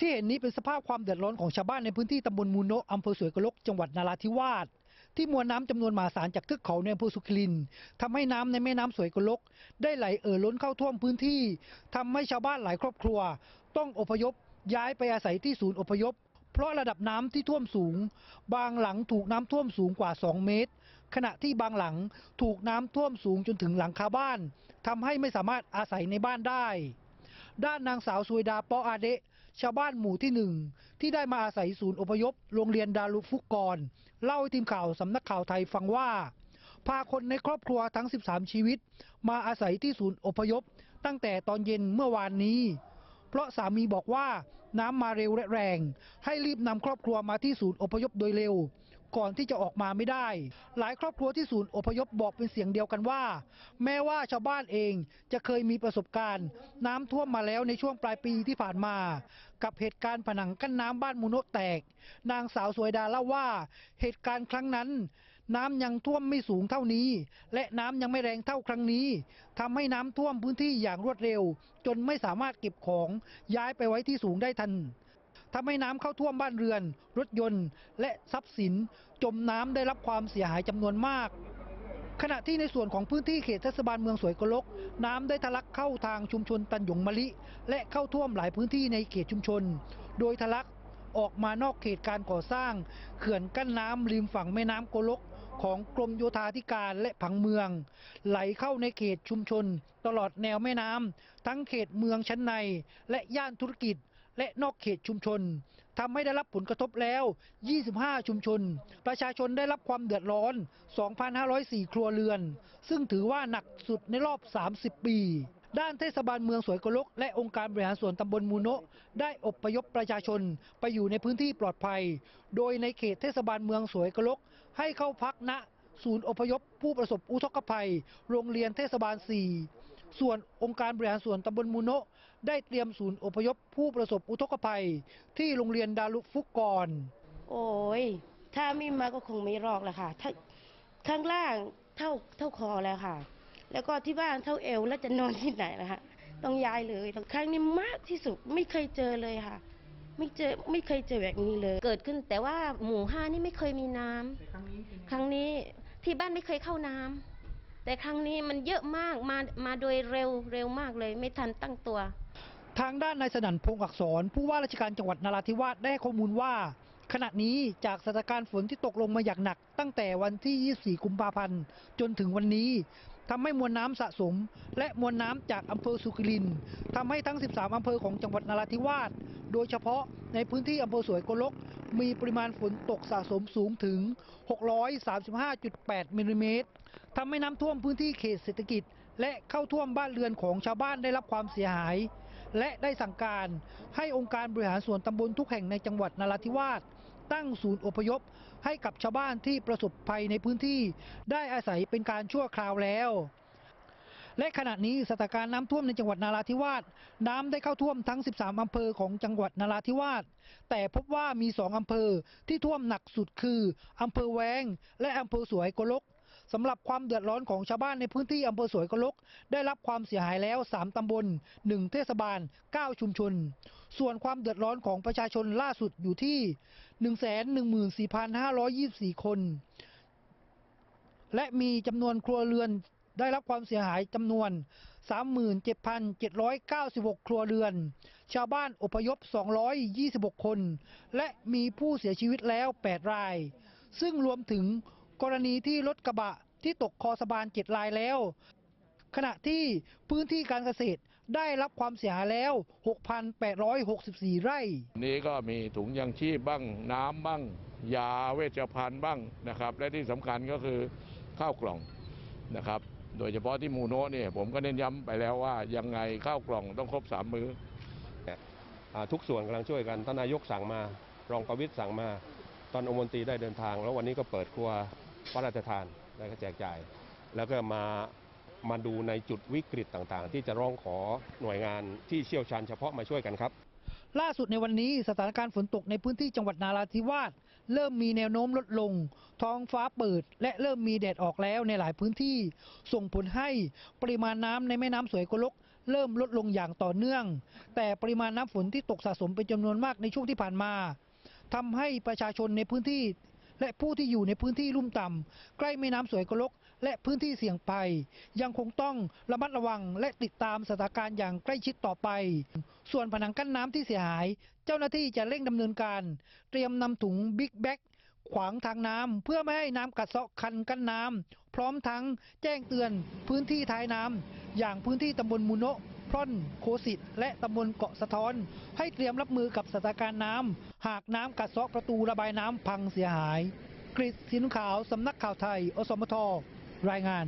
ที่เห็นนี้เป็นสภาพความเดือดร้อนของชาวบ้านในพื้นที่ตำบลมูโนะอำเภอสวยกลกจังหวัดนาราธิวาสที่มวลน้ำจำนวนมหาศาลจากเทือกเขาในอำเภอสุขิรินทร์ทำให้น้ำในแม่น้ำสวยกลก ได้ไหลเอ่อล้นเข้าท่วมพื้นที่ทำให้ชาวบ้านหลายครอบครัว ต้องอพยพ ย้ายไปอาศัยที่ศูนย์อพยพ เพราะระดับน้ำที่ท่วมสูง บางหลังถูกน้ำท่วมสูงกว่า 2 เมตร ขณะที่บางหลังถูกน้ำท่วมสูงจนถึงหลังคาบ้านทำให้ไม่สามารถอาศัยในบ้านได้ ด้านนางสาวสวยดาปออาเดะชาวบ้านหมู่ที่หนึ่งที่ได้มาอาศัยศูนย์อพยพโรงเรียนดารุฟุกกร เล่าให้ทีมข่าวสำนักข่าวไทยฟังว่า พาคนในครอบครัวทั้ง 13 ชีวิต มาอาศัยที่ศูนย์อพยพ ตั้งแต่ตอนเย็นเมื่อวานนี้ เพราะสามีบอกว่าน้ำมาเร็วและแรง ให้รีบนำครอบครัวมาที่ศูนย์อพยพโดยเร็ว ก่อนที่จะออกมาไม่ได้ หลายครอบครัวที่ศูนย์อพยพบอกเป็นเสียงเดียวกันว่า แม้ว่าชาวบ้านเองจะเคยมีประสบการณ์ น้ำท่วมมาแล้วในช่วงปลายปีที่ผ่านมา กับเหตุการณ์ผนังกั้นน้ำบ้านมูโนะแตก นางสาวสวยดาเล่าว่า เหตุการณ์ครั้งนั้น น้ำยังท่วมไม่สูงเท่านี้ และน้ำยังไม่แรงเท่าครั้งนี้ทำให้น้ำท่วมพื้นที่อย่างรวดเร็ว จนไม่สามารถเก็บของย้ายไปไว้ที่สูงได้ทัน ทำให้น้ำเข้าท่วมบ้านเรือนรถยนต์และทรัพย์สินจมน้ำได้รับความเสียหายจำนวนมาก ขณะที่ในส่วนของพื้นที่เขตเทศบาลเมืองสวยกลก น้ำได้ทะลักเข้าทางชุมชนตันหยงมะลิ และเข้าท่วมหลายพื้นที่ในเขตชุมชน โดยทะลักออกมานอกเขตการก่อสร้าง เขื่อนกั้นน้ำริมฝั่งแม่น้ำโกลกของกรมโยธาธิการและผังเมือง ไหลเข้าในเขตชุมชน ตลอดแนวแม่น้ำทั้งเขตเมืองชั้นใน และย่านธุรกิจ และนอกเขตชุมชนทำให้ได้รับผลกระทบแล้ว 25 ชุมชน ประชาชนได้รับความเดือดร้อน 2,504 ครัวเรือน ซึ่งถือว่าหนักสุดในรอบ 30 ปีด้านเทศบาลเมืองสวยกลก และองค์การบริหารส่วนตำบลมูโนะได้อพยพประชาชนไปอยู่ในพื้นที่ปลอดภัย โดยในเขตเทศบาลเมืองสวยกลก ให้เข้าพักณ ศูนย์อพยพผู้ประสบอุทกภัย โรงเรียนเทศบาล 4 ส่วนองค์การบริหารส่วนตำบลมูโนะได้เตรียมศูนย์อพยพผู้ประสบอุทกภัย ที่โรงเรียนดารุฟุกกร โอ้ย ถ้าไม่มาก็คงไม่รอกแล้วค่ะถ้าข้างล่างเท่าเท่าคอแล้วค่ะ แล้วก็ที่บ้านเท่าเอวแล้วจะนอนที่ไหนล่ะคะต้องย้ายเลยครั้งนี้มากที่สุดไม่เคยเจอเลยค่ะ ไม่เจอไม่เคยเจอแบบนี้เลย เกิดขึ้นแต่ว่าหมู่ห้านี่ไม่เคยมีน้ำครั้งนี้ที่บ้านไม่เคยเข้าน้ำ แต่ครั้งนี้มันเยอะมากมามาโดยเร็วเร็วมากเลย ไม่ทันตั้งตัว ทางด้านนายสนั่นพงศ์อักษรผู้ว่าราชการจังหวัดนราธิวาสได้ข้อมูลว่า ขณะนี้จากสถานการณ์ฝนที่ตกลงมาอย่างหนักตั้งแต่วันที่ 24 กุมภาพันธ์จนถึงวันนี้ทำให้มวลน้ำสะสม และมวลน้ำจากอำเภอสุขิรินทำให้ทั้ง 13 อำเภอของจังหวัดนราธิวาส โดยเฉพาะในพื้นที่อำเภอสวยโกลก มีปริมาณฝนตกสะสมสูงถึง 635.8มิลลิเมตรทำให้น้ำท่วมพื้นที่เขตเศรษฐกิจ และเข้าท่วมบ้านเรือนของชาวบ้านได้รับความเสียหาย และได้สั่งการให้องค์การบริหารส่วนตำบลทุกแห่งในจังหวัดนราธิวาส ตั้งศูนย์อพยพให้กับชาวบ้านที่ประสบภัยในพื้นที่ได้อาศัยเป็นการชั่วคราวแล้ว และขณะนี้สถานการณ์น้ำท่วมในจังหวัดนาราธิวาสน้ำได้เข้าท่วมทั้ง 13 อำเภอของจังหวัดนาราธิวาสแต่พบว่ามี 2 อำเภอที่ท่วมหนักสุดคืออำเภอแวง และอำเภอสวยกลก สำหรับความเดือดร้อนของชาวบ้านในพื้นที่อำเภอสวยกลก ได้รับความเสียหายแล้ว 3 ตำบล 1 เทศบาล 9 ชุมชน ส่วนความเดือดร้อนของประชาชนล่าสุดอยู่ที่ 114,524 คน และมีจำนวนครัวเรือนได้รับความเสียหายจำนวน 37,796 ครัวเรือน ชาวบ้านอพยพ 226 คน และมีผู้เสียชีวิตแล้ว 8 ราย ซึ่งรวมถึง กรณีที่รถกระบะที่ตกคอสะพาน7รายแล้ว ขณะที่พื้นที่การเกษตรได้รับความเสียหายแล้ว 6,864 ไร่ นี้ก็มีถุงยังชีพบ้างน้ำบ้าง ยาเวชภัณฑ์บ้างนะครับ และที่สำคัญก็คือข้าวกล่องนะครับ โดยเฉพาะที่หมูโนะเนี่ยผมก็เน้นย้ำไปแล้วว่ายังไงข้าวกล่องต้องครบสามมื้อ อ่าทุกส่วนกำลังช่วยกันท่านนายกสั่งมา รองประวิตรสั่งมา ตอนองคมนตรีได้เดินทาง แล้ววันนี้ก็เปิดครัว พระราชทานแล้วก็แจกจ่าย แล้วก็มามาดูในจุดวิกฤตต่างๆ ที่จะร้องขอหน่วยงานที่เชี่ยวชาญเฉพาะมาช่วยกันครับ ล่าสุดในวันนี้สถานการณ์ฝนตกในพื้นที่จังหวัดนาราธิวาสเริ่มมีแนวโน้มลดลง ท้องฟ้าเปิด และเริ่มมีแดดออกแล้วในหลายพื้นที่ ส่งผลให้ปริมาณน้ำในแม่น้ำสวยกลกเริ่มลดลงอย่างต่อเนื่อง แต่ปริมาณน้ำฝนที่ตกสะสมเป็นจำนวนมากในช่วงที่ผ่านมาทำให้ประชาชนในพื้นที่ และผู้ที่อยู่ในพื้นที่ลุ่มต่ำใกล้แม่น้ำสวยกลก และพื้นที่เสี่ยงภัย ยังคงต้องระมัดระวังและติดตามสถานการณ์อย่างใกล้ชิดต่อไป ส่วนผนังกั้นน้ำที่เสียหาย เจ้าหน้าที่จะเร่งดำเนินการ เตรียมนำถุงบิ๊กแบ็กขวางทางน้ำเพื่อไม่ให้น้ำกัดเซาะคันกั้นน้ำพร้อมทั้งแจ้งเตือนพื้นที่ท้ายน้ำอย่างพื้นที่ตำบลมูโนะ พร่อนโคสิตและตำบลเกาะสะท้อน ให้เตรียมรับมือกับสถานการณ์น้ำหากน้ำกัดเซาะประตูระบายน้ำพังเสียหาย กริชสินขาวสำนักข่าวไทย อสมทรายงาน